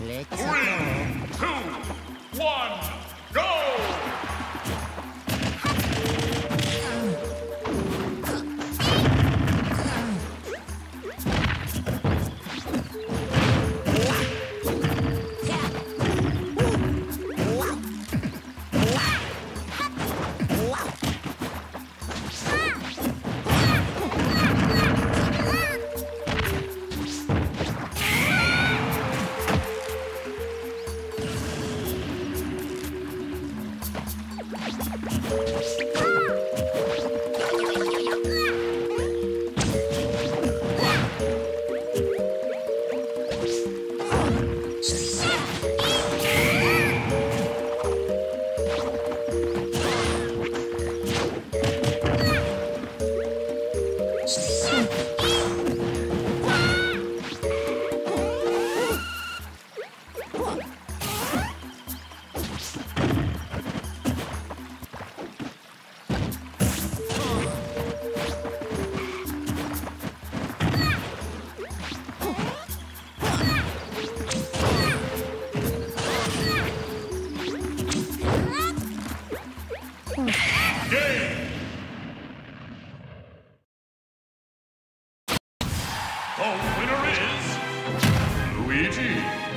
Let's Three, go. two, one, you Game! The winner is Luigi.